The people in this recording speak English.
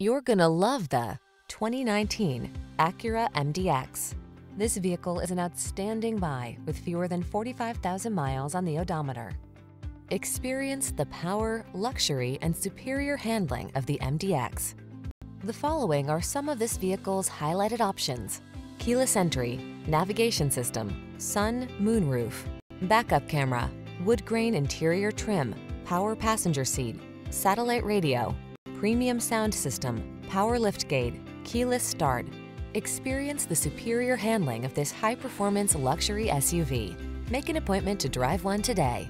You're gonna love the 2019 Acura MDX. This vehicle is an outstanding buy with fewer than 45,000 miles on the odometer. Experience the power, luxury, and superior handling of the MDX. The following are some of this vehicle's highlighted options. Keyless entry, navigation system, sun, moonroof, backup camera, wood grain interior trim, power passenger seat, satellite radio, premium sound system, power liftgate, keyless start. Experience the superior handling of this high-performance luxury SUV. Make an appointment to drive one today.